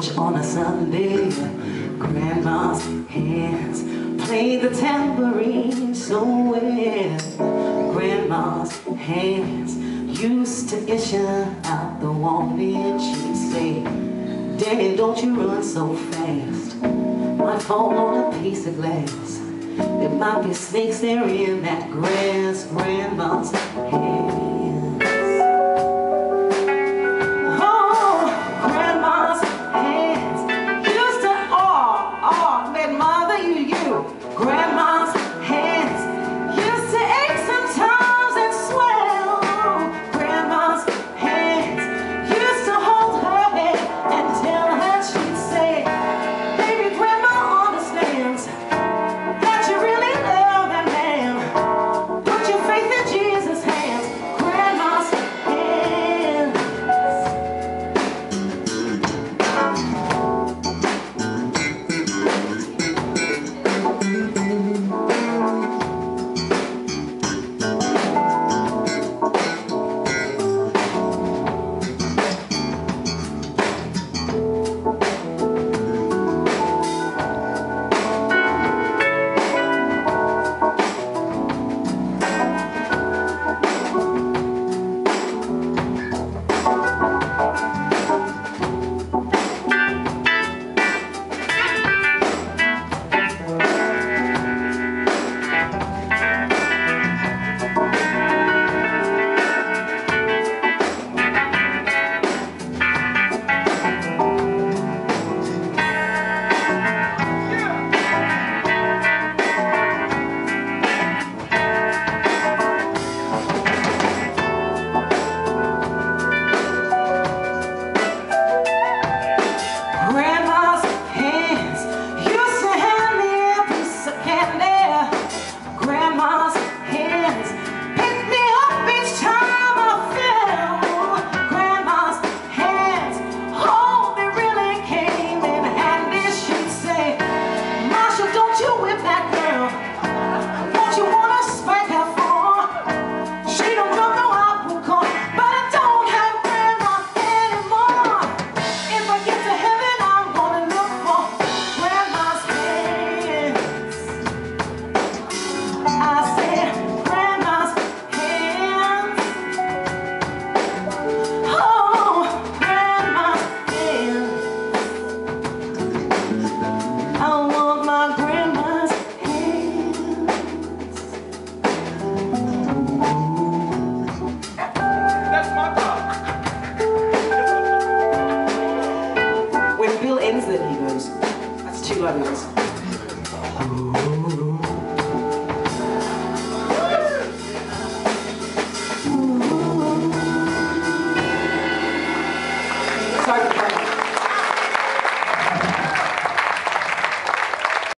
church on a Sunday. Grandma's hands played the tambourine so well. Grandma's hands used to issue out the warning. She'd say, Daddy, don't you run so fast. Might fall on a piece of glass. There might be snakes there in that grass. Grandma's hands. ends then he goes, that's two others.